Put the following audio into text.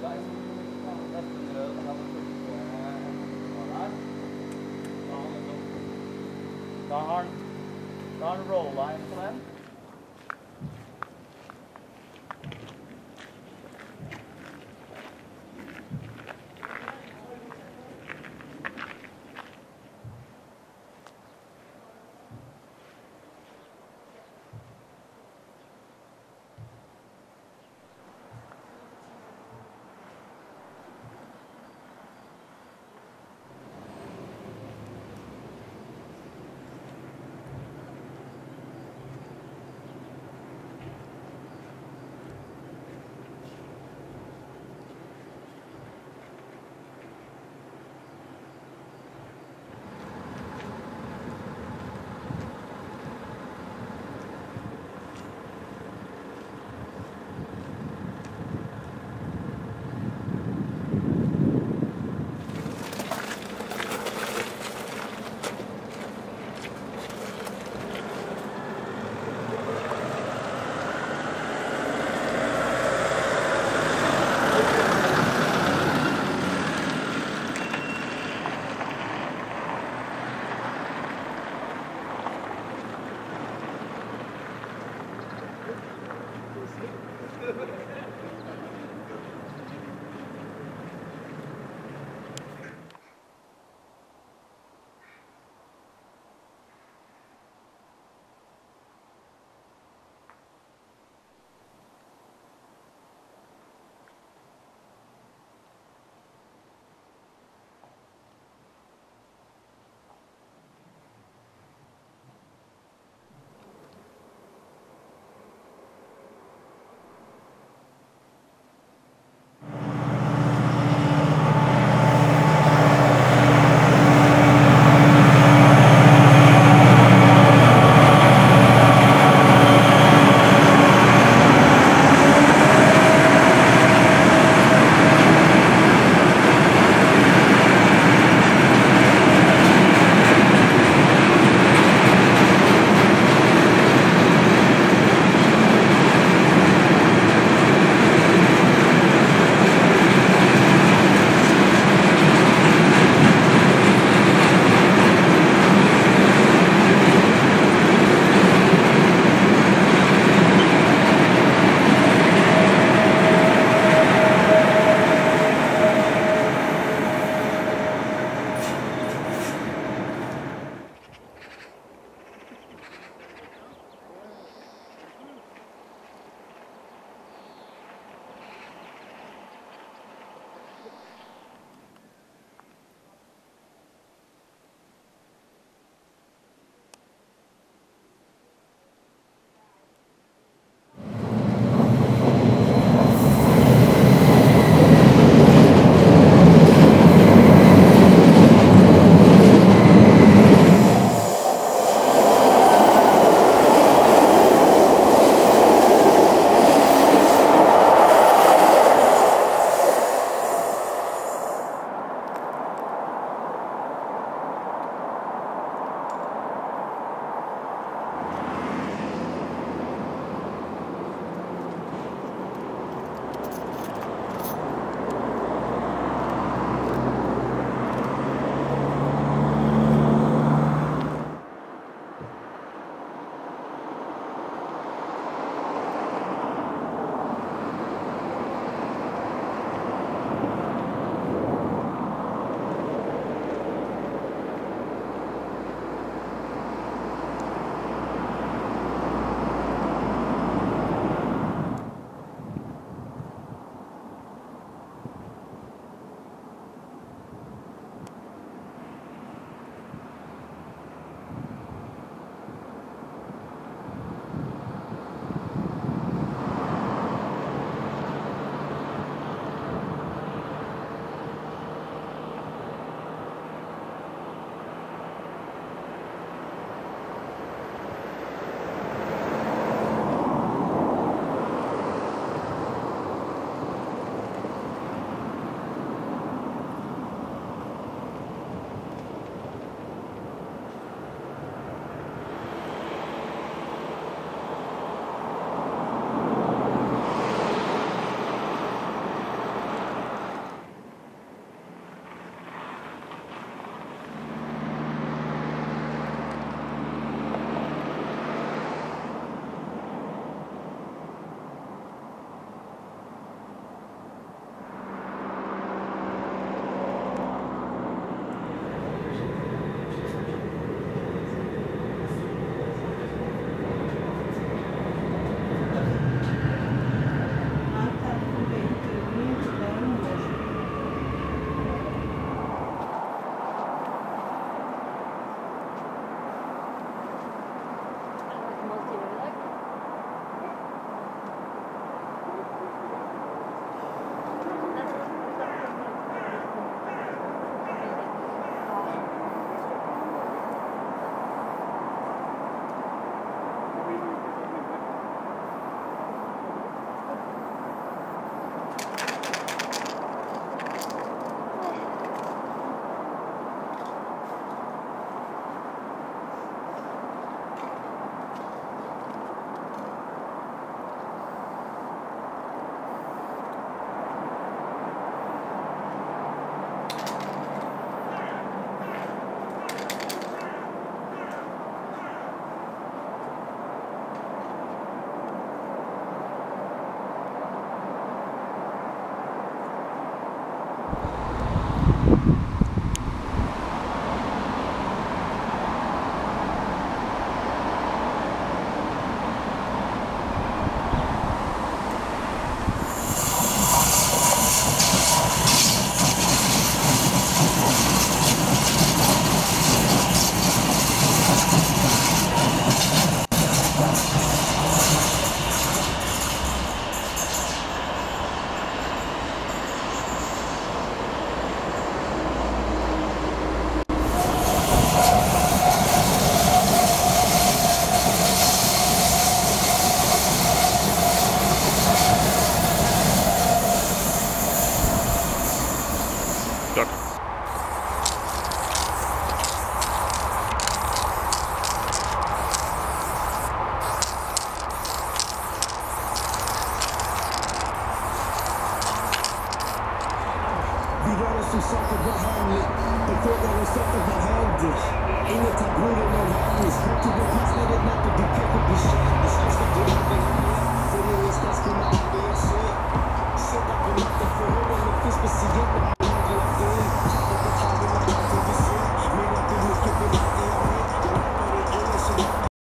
Da har han rolla inn på den. Klart.